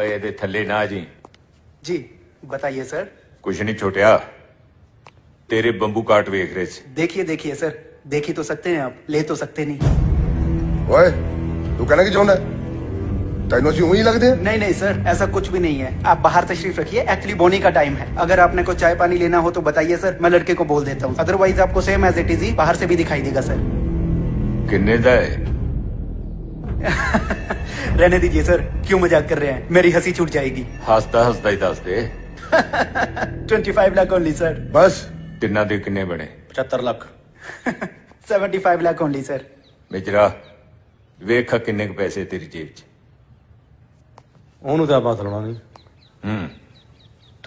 ਓਏ ਇਹਦੇ ਥੱਲੇ ਨਾ ਜੀ जी बताइए सर ਕੁਛ ਨਹੀਂ ਛੋਟਿਆ ਤੇਰੇ ਬੰਬੂ ਕਾਟ ਵੇਖ ਰਹੇ ਸੀ देखिए देखिए सर देख ही तो सकते हैं आप ले तो सकते नहीं ਓਏ ਤੂੰ ਕਹਿਣਾ ਕੀ ਚਾਹੁੰਦਾ ਹੈ? ਤੈਨੂੰ ਅਸੀਂ ਉਹੀ ਲੱਗਦੇ ਆ नहीं नहीं सर ऐसा कुछ भी नहीं है आप बाहर तशरीफ रखिए एक्चुअली बोनी का टाइम है अगर आपने को चाय पानी लेना हो तो बताइए सर मैं लड़के को बोल देता हूँ अदरवाइज आपको सेम एज इट इज ही बाहर से भी दिखाई देगा सर ਕਿੰਨੇ ਦਾ ਹੈ रहने दीजिए सर क्यों मजाक कर रहे हैं मेरी हंसी छूट जाएगी ਹੱਸਦਾ ਹੱਸਦਾ ਹੀ ਦੱਸ ਦੇ 25 लाख ओनली सर ਬਸ ਤਿੰਨਾਂ ਦੇ ਕਿੰਨੇ ਬਣੇ 75 ਲੱਖ 75 लाख ओनली सर ਮੇਜਰਾ ਵੇਖਾ ਕਿੰਨੇ ਕੁ ਪੈਸੇ ਤੇਰੀ ਜੇਬ 'ਚ ਉਹਨੂੰ ਤਾਂ ਆਪਾਂ ਥਲਾਉਣਾ ਨਹੀਂ ਹੂੰ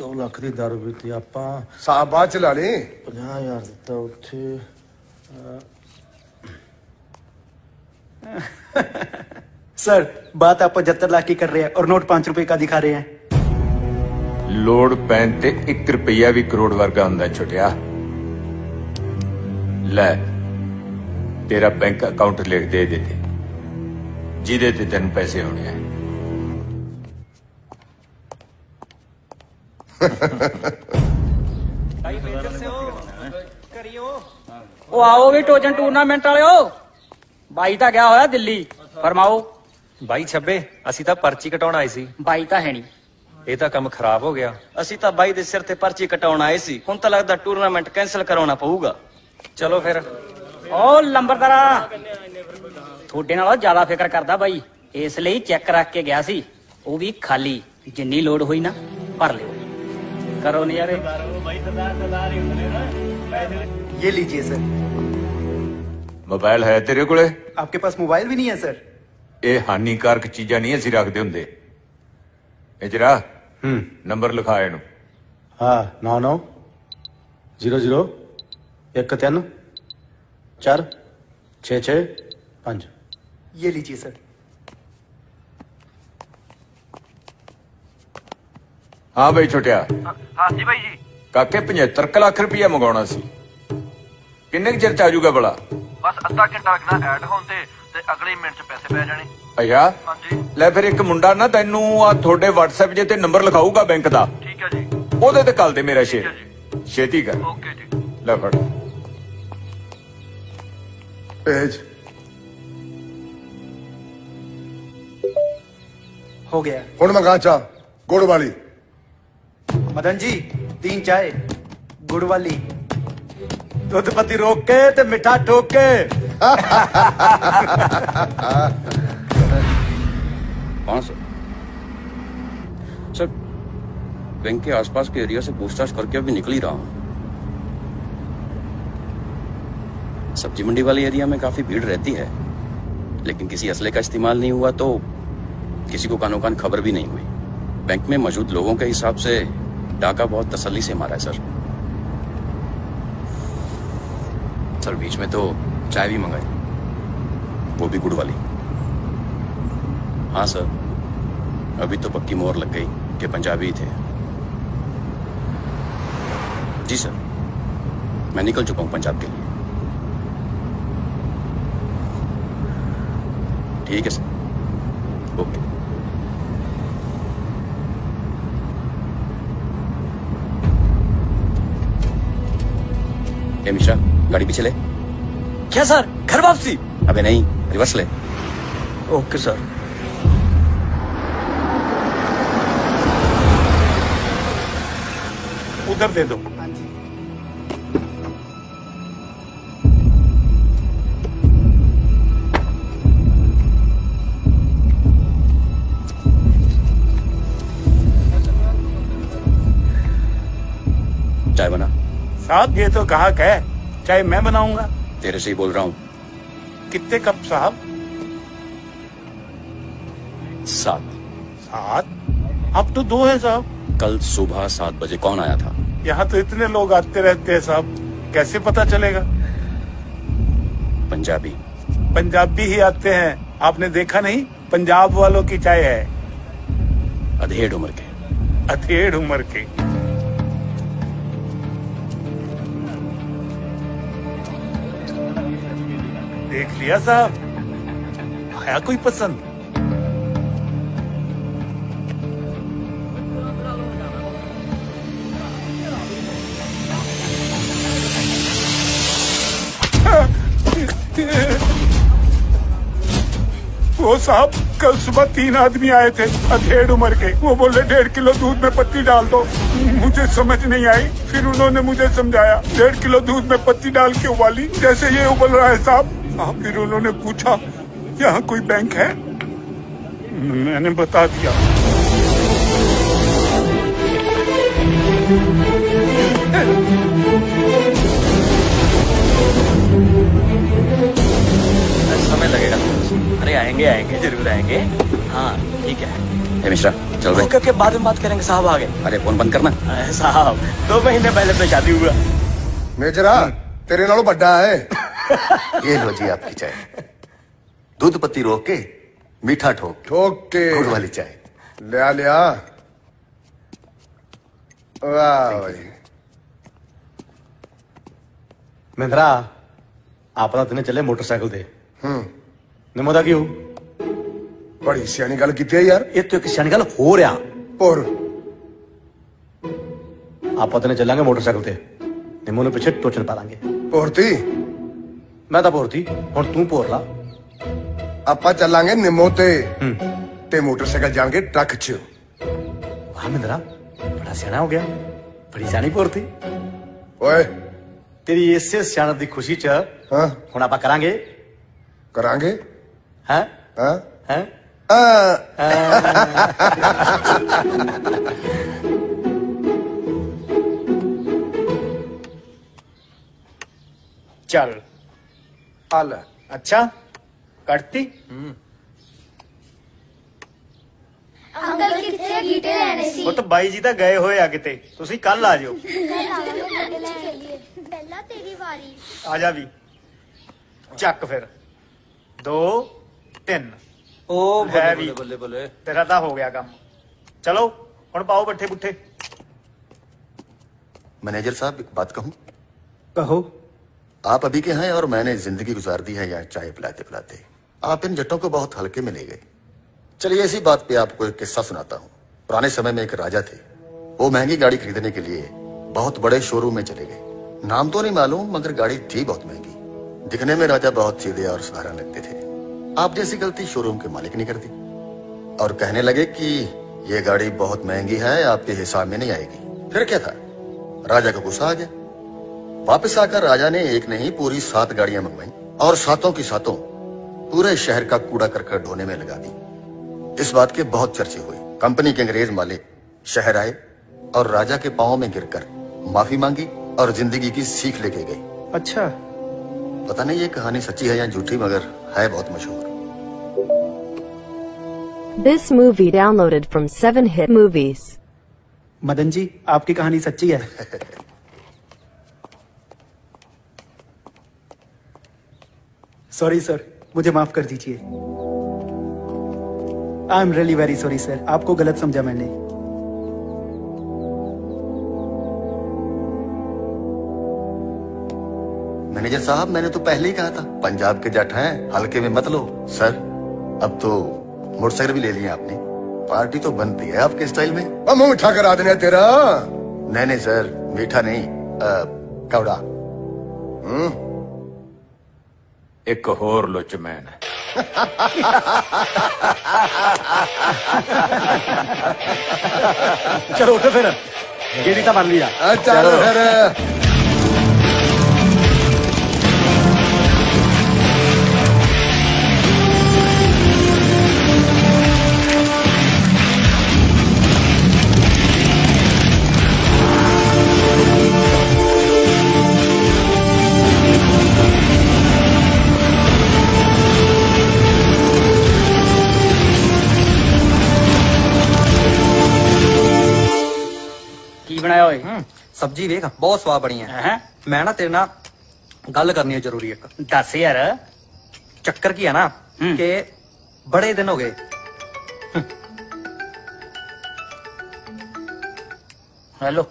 2 ਲੱਖ ਦੀ ਦਾਰੂ ਪੀਤੀ ਆਪਾਂ ਸਾਹ ਬਾਅਦ ਚ ਲਾ ਲਈ 50000 ਦਿੱਤਾ ਉੱਥੇ सर बात आप पचहत्तर लाख की कर रहे हैं और नोट पांच रुपए का दिखा रहे हैं ਲੋੜ ਪੈਣ ਤੇ 1 ਰੁਪਈਆ ਵੀ ਕਰੋੜ ਵਰਗਾ ਹੁੰਦਾ ਛੋਟਿਆ ਲੈ ਤੇਰਾ ਬੈਂਕ ਅਕਾਊਂਟ ਲਿਖ ਦੇ ਦੇ ਦੇ ਜਿਹਦੇ ਤੇ ਤੈਨੂੰ ਪੈਸੇ ਆਉਣੇ ਆ ਉਹ ਆਓ ਵੀ ਟੋਜਨ ਟੂਰਨਾਮੈਂਟ ਵਾਲਿਓ ਬਾਈ ਤਾਂ ਗਿਆ ਹੋਇਆ ਦਿੱਲੀ ਫਰਮਾਓ ਬਾਈ ਛੱਬੇ ਅਸੀਂ ਤਾਂ ਪਰਚੀ ਕਟਾਉਣ ਆਏ ਸੀ ਬਾਈ ਤਾਂ ਹੈ ਨਹੀਂ ਇਹ ਤਾਂ ਕੰਮ ਖਰਾਬ ਹੋ ਗਿਆ ਅਸੀਂ ਤਾਂ ਬਾਈ ਦੇ ਸਿਰ ਤੇ ਪਰਚੀ ਕਟਾਉਣ ਆਏ ਸੀ ਹੁਣ ਤਾਂ ਲੱਗਦਾ ਟੂਰਨਾਮੈਂਟ ਕੈਨਸਲ ਕਰਾਉਣਾ ਪਊਗਾ ਚਲੋ ਫਿਰ ਓ ਲੰਬਰਦਾਰਾ ਤੁਹਾਡੇ ਨਾਲੋਂ ਜ਼ਿਆਦਾ ਫਿਕਰ ਕਰਦਾ ਬਾਈ ਇਸ ਲਈ ਚੈੱਕ ਰੱਖ ਕੇ ਗਿਆ ਸੀ ਉਹ ਵੀ ਖਾਲੀ ਜਿੰਨੀ ਲੋਡ ਹੋਈ ਨਾ ਭਰ ਲਿਓ ਕਰੋ ਨਜ਼ਾਰੇ ये लीजिए सर ਮੋਬਾਈਲ ਹੈ ਤੇਰੇ ਕੋਲੇ आपके पास मोबाइल भी नहीं है सर ਇਹ ਹਾਨੀਕਾਰਕ ਚੀਜ਼ਾਂ ਨਹੀਂ ਅਸੀਂ ਰੱਖਦੇ ਹੁੰਦੇ ਮੇਜਰਾ ਹੂੰ ਨੰਬਰ ਲਿਖਾ ਇਹਨੂੰ ਹਾਂ 99 00 13 4 6 6 5 ये लीजिए सर ਹਾਂ ਬਈ ਛੋਟਿਆ ਹਾਂਜੀ ਬਾਈ ਜੀ ਕਾਕੇ 75 ਕੁ ਲੱਖ ਰੁਪਈਆ ਮੰਗਾਉਣਾ ਸੀ ਕਿੰਨੇ ਕੁ ਚਿਰ ਚ ਆ ਜਾਊਗਾ ਭਲਾ ਬਸ ਅੱਧਾ ਘੰਟਾ ਲੱਗਣਾ ਐਡ ਹੋਣ ਤੇ ਤੇ ਅਗਲੇ ਮਿੰਟ 'ਚ ਪੈਸੇ ਪੈ ਜਾਣੇ। ਅੱਛਾ। ਹਾਂਜੀ। ਲੈ ਫਿਰ ਇੱਕ ਮੁੰਡਾ ਨਾ ਤੈਨੂੰ ਆ ਤੁਹਾਡੇ WhatsApp ਜੇ ਤੇ ਨੰਬਰ ਲਿਖਾਊਗਾ ਬੈਂਕ ਦਾ। ਠੀਕ ਹੈ ਜੀ। ਉਹਦੇ ਤੇ ਕੱਲ ਦੇ ਮੇਰਾ ਸ਼ੇਅਰ ਛੇਤੀ ਕਰ। ਓਕੇ ਜੀ। ਲੈ ਫੜ। ਭੇਜ। ਹੋ ਗਿਆ। ਹੁਣ ਮੰਗਾ ਚਾ ਗੁੜ ਵਾਲੀ। ਮਦਨ ਜੀ ਤਿੰਨ ਚਾਏ ਗੁੜ ਵਾਲੀ। ਦੁੱਧ ਪੱਤੀ ਰੋਕ ਕੇ ਤੇ ਮਿੱਠਾ ਠੋਕ ਕੇ। पाँच सौ सर, बैंक के आसपास के एरिया से पूछताछ करके अभी निकल ही रहा हूँ। सब्ज़ी मंडी वाले एरिया में काफ़ी भीड़ रहती है, लेकिन किसी असले का इस्तेमाल नहीं हुआ तो किसी को कानो कान खबर भी नहीं हुई। बैंक में मौजूद लोगों के हिसाब से डाका बहुत तसल्ली से मारा है, सर। सर, बीच में तो चाय भी मंगाई। वो भी गुड़ वाली। हाँ सर। अभी तो पक्की मोहर लग गई कि पंजाबी थे। जी, सर। मैं निकल चुका हूँ पंजाब के लिए। ठीक है, सर। ओके। ए, मिश्रा, गाड़ी पीछे ले। क्या सर? घर वापसी? अबे नहीं रिवर्स ले। Okay sir. उधर दे दो। चाय बना। साहब ये तो ग्राहक है। चाहे मैं बनाऊँगा। तेरे से ही बोल रहा हूँ। कितने कप साहब? सात। सात? अब तो दो है साहब। कल सुबह सात बजे कौन आया था? यहाँ तो इतने लोग आते रहते हैं साहब। कैसे पता चलेगा? पंजाबी। पंजाबी ही आते हैं। आपने देखा नहीं? पंजाब वालों की चाय है। अधेड़ उम्र के। अधेड़ उम्र के। देख लिया साहब। आया कोई पसंद? वो साहब, कल सुबह तीन आदमी आए थे, अधेड़ उम्र के। वो बोले, डेढ़ किलो दूध में पत्ती डाल दो। मुझे समझ नहीं आई। फिर उन्होंने मुझे समझाया, डेढ़ किलो दूध में पत्ती डाल के उबाली, जैसे ये उबल रहा है साहब हाँ, फिर उन्होंने पूछा यहाँ कोई बैंक है? मैंने बता दिया। समय लगेगा। अरे आएँगे आएँगे ज़रूर आएँगे। हाँ ठीक है। मिश्रा चल रहे ओके ओके बाद में बात करेंगे साहब आगे। अरे फ़ोन बंद करना। साहब दो महीने पहले तो शादी हुआ। मेजरा तेरे नालों बड्डा है। ये लो जी आपकी चाय। दूध पत्ती रोक के मीठा ठोक। ठोक के। गुड़ वाली चाय। ले आ लिया मिंद्रा आप मेंद्रा आपदा चले मोटरसाइकिल दे। हम्म। निमोदा क्यों बड़ी सियानी गल की यार। ये तो एक सियानी गल हो रहा। और? आप पता नहीं चलेंगे मोटरसाइकिल से निमो ने पीछे टोचन पा लेंगे। और ती? ਮੈਂ ਤਾਂ ਭੋਰਤੀ ਹੁਣ ਤੂੰ ਭੋਰ ਲਾ ਆਪਾਂ ਚੱਲਾਂਗੇ ਨਿੰਮੋ ਤੇ ਤੇ ਮੋਟਰਸਾਈਕਲ ਜਾਣਗੇ ਟਰੱਕ 'ਚ ਵਾਹ ਮਹਿੰਦਰਾ ਬੜਾ ਸਿਆਣਾ ਹੋ ਗਿਆ ਬੜੀ ਸਿਆਣੀ ਭੋਰਤੀ ਓਏ ਤੇਰੀ ਇਸੇ ਸਿਆਣਤ ਦੀ ਖੁਸ਼ੀ 'ਚ ਹਾਂ ਹੁਣ ਆਪਾਂ ਕਰਾਂਗੇ ਕਰਾਂਗੇ ਹੈ ਹਾਂ ਹੈ ਆ ਚੱਲ ਹਲ ਅੱਛਾ ਕੱਟਤੀ ਅੰਕਲ ਕਿੱਥੇ ਗੀਟੇ ਲੈਣੇ ਸੀ ਉਹ ਤਾਂ ਬਾਈ ਜੀ ਤਾਂ ਗਏ ਹੋਏ ਆ ਕਿਤੇ ਤੁਸੀਂ ਕੱਲ ਆ ਜਿਓ ਪਹਿਲਾਂ ਤੇਰੀ ਵਾਰੀ ਆ ਜਾ ਵੀ ਚੱਕ ਫਿਰ ਦੋ ਤਿੰਨ ਉਹ ਹੈ ਵੀ। ਬੱਲੇ ਬੱਲੇ ਬੱਲੇ ਤੇਰਾ ਤਾਂ ਹੋ ਗਿਆ ਕੰਮ ਚਲੋ ਹੁਣ ਪਾਓ ਬੱਠੇ ਬੁੱਠੇ मैनेजर साहब एक बात कहूं कहो आप अभी के हैं और मैंने ज़िंदगी गुजार दी है यहाँ चाय पिलाते पिलाते। आप इन जट्टों को बहुत हल्के में ले गए। चलिए, इसी बात पे आपको एक किस्सा सुनाता हूँ। पुराने समय में एक राजा थे। वो महँगी गाड़ी खरीदने के लिए बहुत बड़े शोरूम में चले गए। नाम तो नहीं मालूम, मगर गाड़ी थी बहुत महँगी। दिखने में राजा बहुत सीधे और साधारण लगते थे। आप जैसी गलती शोरूम के मालिक नहीं करती और कहने लगे कि ये गाड़ी बहुत महँगी है, आपके हिसाब में नहीं आएगी। फिर क्या था? राजा को गुस्सा आ गया। वापस आकर राजा ने एक नहीं पूरी सात गाड़ियाँ मंगवाई और सातों की सातों पूरे शहर का कूड़ा करकट ढोने में लगा दी। इस बात के बहुत चर्चे हुए। कंपनी के अंग्रेज़ मालिक शहर आए और राजा के पाओ में गिरकर माफ़ी मांगी और ज़िंदगी की सीख लेके गए अच्छा। पता नहीं ये कहानी सच्ची है या झूठी मगर है बहुत मशहूर। This movie from seven 7hit movies. Madan ji आपकी कहानी सच्ची है। सॉरी सर मुझे माफ़ कर दीजिए। I am really very sorry sir आपको गलत समझा मैंने। मैनेजर साहब मैंने तो पहले ही कहा था पंजाब के जट हैं हल्के में मत लो। सर अब तो मोटरसाइकिल भी ले लिया आपने। पार्टी तो बनती है आपके स्टाइल में। मुँह मीठा करा देना तेरा। नहीं नहीं सर मीठा नहीं। आ, कौड़ा हम्म। ਇੱਕ ਹੋਰ ਲੁੱਚਮੈਨ ਹੈ ਚਲੋ ਉੱਠ ਫਿਰ ਜਿਹੜੀ ਤਾਂ ਬਣ ਲਈ ਆ ਆ ਕੀ ਬਣਾਇਆ ਓਏ ਸਬਜੀ ਵੇਖ ਬਹੁਤ ਸਵਾਦ ਬਣੀ ਹੈ ਹੈ ਮੈਂ ਨਾ ਤੇਰੇ ਨਾਲ ਗੱਲ ਕਰਨੀ ਹੈ ਜ਼ਰੂਰੀ ਇੱਕ ਦੱਸ ਯਾਰ ਚੱਕਰ ਕੀ ਹੈ ਨਾ ਹੂੰ। ਕਿ ਬੜੇ ਦਿਨ ਹੋ ਗਏ ਹੈਲੋ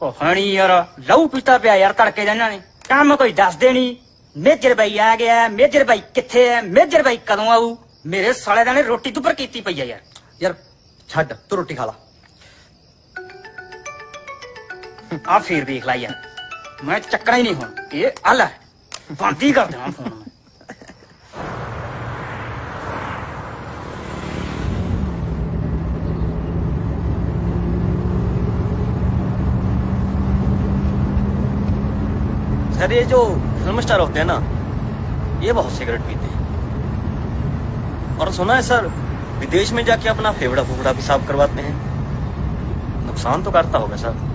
ਉਹ ਹਣੀ ਯਾਰ ਲਹੂ ਪੀਤਾ ਪਿਆ ਯਾਰ ਤੜਕੇ ਦਾ ਇਹਨਾਂ ਨੇ ਕੰਮ ਕੋਈ ਦੱਸ ਦੇਣੀ ਮੇਜਰ ਬਾਈ ਆ ਗਿਆ ਮੇਜਰ ਬਾਈ ਕਿੱਥੇ ਹੈ ਮੇਜਰ ਬਾਈ ਕਦੋਂ ਆਊ ਮੇਰੇ ਸਾਲੇ ਦਾ ਨੇ ਰੋਟੀ ਤੋਂ ਪਰ ਕੀਤੀ ਪਈ ਆ ਯਾਰ ਯਾਰ ਛੱਡ ਤੂੰ ਰੋਟੀ ਖਾ ਲਾ आप फिर देख लाइए मैं चक्कर ही नहीं हूँ। ये अल है। बाकी कर ਹੀ सर, ये जो फ़िल्म स्टार होते हैं ना, ये बहुत सिगरेट पीते हैं। और सुना है सर, विदेश में जाके अपना फेवड़ा फुफड़ा भी साफ़ करवाते हैं। नुकसान तो करता होगा सर।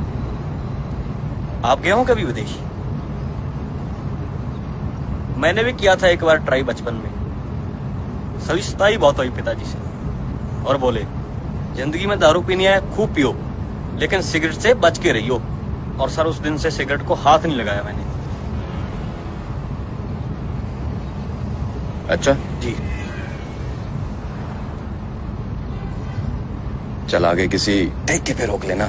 आप गए हो कभी विदेश मैंने भी किया था एक बार ट्राई बचपन में। सभी सताई बहुत हुई पिताजी से। और बोले ज़िंदगी में दारू पीनी है खूब पियो लेकिन सिगरेट से बच के रहियो। और सर उस दिन से सिगरेट को हाथ नहीं लगाया मैंने। अच्छा। जी। चल आगे किसी देख के पे रोक लेना।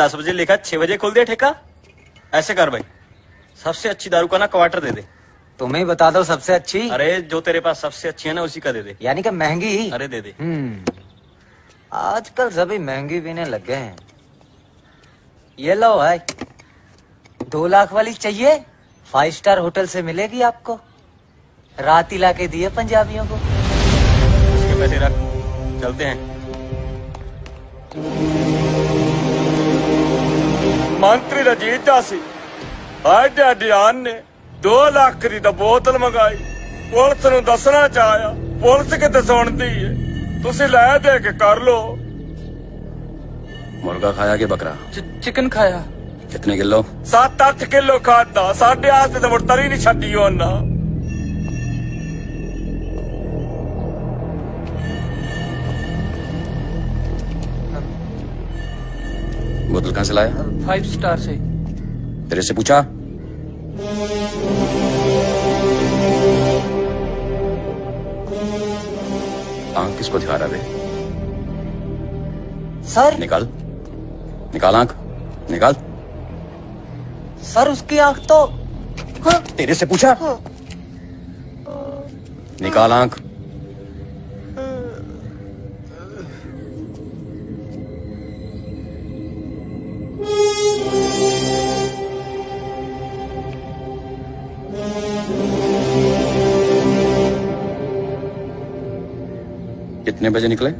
दस बजे लिखा छह बजे खोल दिया ठेका। ऐसे कर भाई। सबसे अच्छी दारू का ना क्वार्टर दे दे। तुम्हें बता दो सबसे अच्छी। अरे जो तेरे पास सबसे अच्छी है ना उसी का दे दे। यानी कि महँगी अरे दे दे। हम्म। आजकल सभी महँगी पीने लग गए हैं। ये लो भाई दो लाख वाली चाहिए फाइव स्टार होटल से मिलेगी आपको। रात ही ला के दिए पंजाबियों को। इसके पैसे रख। चलते हैं। ਮੰਤਰੀ ਰਜੀਤ ਦਾ ਸੀ। ਅੱਜ ਅਧਿਆਨ ਨੇ 2 ਲੱਖ ਦੀ ਤਾਂ ਬੋਤਲ ਮੰਗਾਈ। ਪੁਲਿਸ ਨੂੰ ਦੱਸਣਾ ਚਾਹਿਆ ਪੁਲਿਸ ਕਿਤੇ ਸੁਣਦੀ ਏ? ਤੁਸੀਂ ਲੈ ਦੇ ਕੇ ਕਰ ਲੋ ਮੁਰਗਾ ਖਾਇਆ ਕਿ ਬੱਕਰਾ? ਚਿਕਨ ਖਾਇਆ। ਕਿੰਨੇ ਕਿਲੋ? 7-8 ਕਿਲੋ ਖਾਦਾ ਸਾਡੇ ਆਸਤੇ ਤਾਂ ਮੁਰਤਰੀ ਨਹੀਂ ਛੱਡੀ ਉਹਨਾਂ। बोतल कहाँ से लाया? फाइव स्टार से। तेरे से पूछा। आँख किसको दिखा रहा है सर। निकाल। निकाल आँख। निकाल। सर उसकी आँख तो तेरे से पूछा। निकाल आँख। कितने बजे निकले?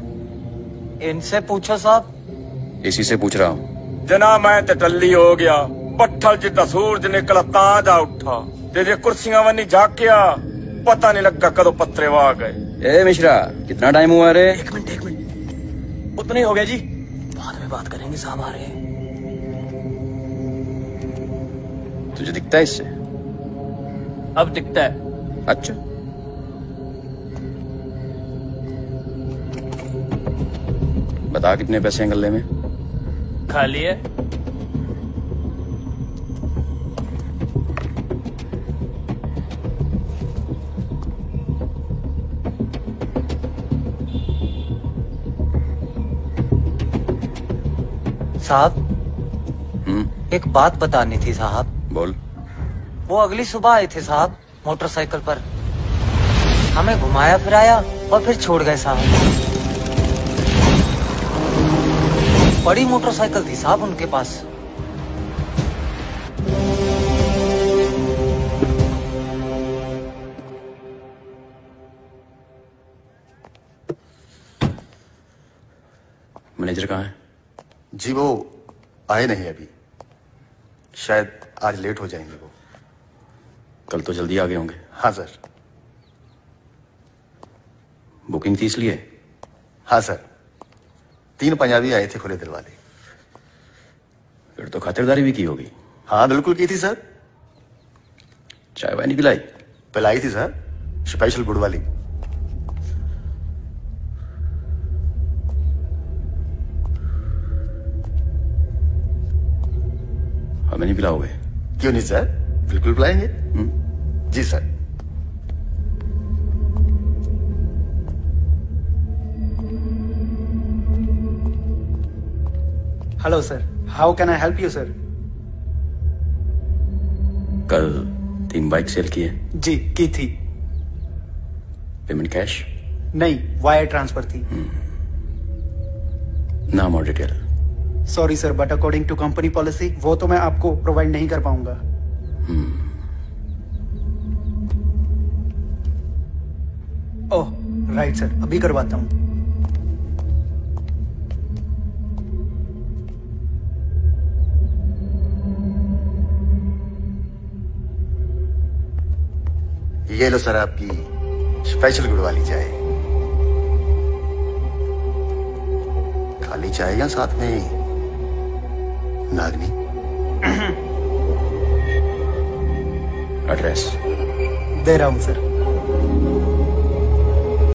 इनसे पूछो साहब। इसी से पूछ रहा हूँ। जना मैं तटली हो गया। पत्थर जिता सूरज निकला ताज़ा उठा। तेरे कुर्सियाँ वनी झाकिया। पता नहीं लगा कदो पत्रे आ गए। ए मिश्रा कितना टाइम हुआ रे? एक मिनट एक मिनट। उतने हो गया जी। बाद में बात करेंगे साहब आ रहे हैं। तुझे दिखता है इससे? अब दिखता है। अच्छा। बता कितने पैसे हैं गले में? खाली है। साहब हम्म? एक बात बतानी थी साहब। बोल। वो अगली सुबह आए थे साहब मोटरसाइकिल पर। हमें घुमाया फिराया और फिर छोड़ गए साहब। बड़ी मोटरसाइकिल थी साहब उनके पास। मैनेजर कहाँ है? जी वो आए नहीं अभी। शायद आज लेट हो जाएँगे वो। कल तो जल्दी आ गए होंगे। हाँ सर। बुकिंग थी इसलिए? हाँ सर। तीन पंजाबी आए थे खुले दिल वाले। फिर तो खातिरदारी भी की होगी। हाँ बिल्कुल की थी सर। चाय वाय नहीं पिलाई? पिलाई थी सर। स्पेशल गुड़ वाली। हमें नहीं पिलाओगे? क्यों नहीं सर? बिल्कुल पिलाएँगे। जी sir. Hello sir how can I help you sir कल तीन बाइक सेल की है। जी की थी? पेमेंट कैश नहीं वायर ट्रांसफ़र थी। नाम और detail sorry sir but according to company policy वो तो मैं आपको प्रोवाइड नहीं कर पाऊँगा। ओह राइट सर अभी करवाता हूँ। ये लो सर आपकी स्पेशल गुड़ वाली चाय। खाली चाय या साथ में नागनी? एड्रेस दे रहा हूँ सर।